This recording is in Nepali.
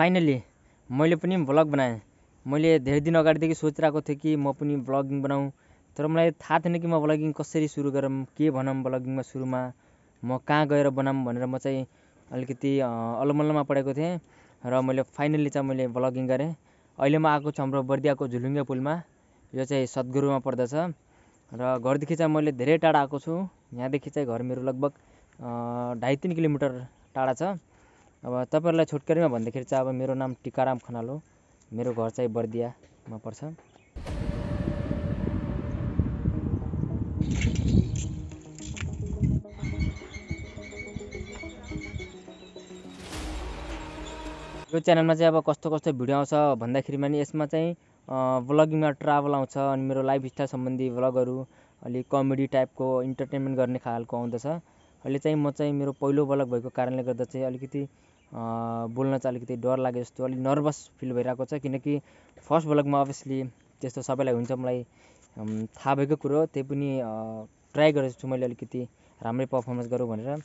फाइनली मैले पनि भ्लग बनाएँ। मैले धेरै दिन अगाडिदेखि सोचिरहेको थिएँ कि म पनि भ्लगिङ बनाऊँ। तर मलाई थाहा थिएन कि म भ्लगिङ कसरी सुरु गरौँ के भनौँ भ्लगिङमा सुरुमा म कहाँ गएर बनाऊँ भनेर म चाहिँ अलिकति अलमल्लमा परेको थिएँ र मैले फाइनल्ली चाहिँ मैले भ्लगिङ गरेँ। अहिले म आएको छु हाम्रो बर्दियाको झुलुङ्गे पुलमा। यो चाहिँ सद्गुरुमा पर्दछ र घरदेखि चाहिँ मैले धेरै टाढा आएको छु। यहाँदेखि चाहिँ घर मेरो लगभग ढाई तिन किलोमिटर टाढा छ। अब तपाईँहरूलाई छोटकरीमा भन्दाखेरि चाहिँ अब मेरो नाम टिकाराम खनाल हो। मेरो घर चाहिँ बर्दियामा पर्छ। यो च्यानलमा चाहिँ अब कस्तो कस्तो भिडियो आउँछ भन्दाखेरिमा नि यसमा चाहिँ भ्लगिङमा ट्राभल आउँछ अनि मेरो लाइफ स्टाइल सम्बन्धी भ्लगहरू अलिक कमेडी टाइपको इन्टरटेनमेन्ट गर्ने खालको आउँदछ। अहिले चाहिँ म चाहिँ मेरो पहिलो भ्लग भएको कारणले गर्दा चाहिँ अलिकति बोल्न चाहिँ अलिकति डर लागे जस्तो अलिक नर्भस फिल भइरहेको छ। किनकि फर्स्ट भ्लगमा अभियसली त्यस्तो सबैलाई हुन्छ मलाई थाहा भएको कुरो त्यही पनि ट्राई गरेको छु मैले अलिकति राम्रै पर्फर्मेन्स गरौँ भनेर।